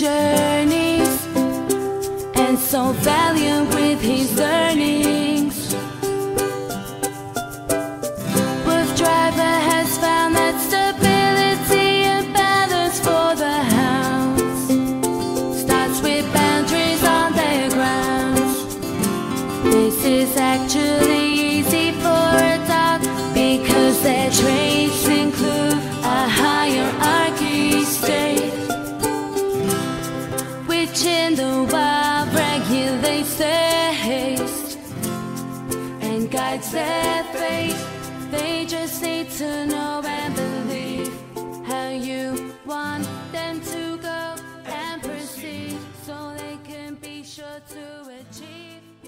journeys and so valiant with his learning. In the wild regulates their haste and guides their fate. They just need to know and believe how you want them to go and proceed so they can be sure to achieve.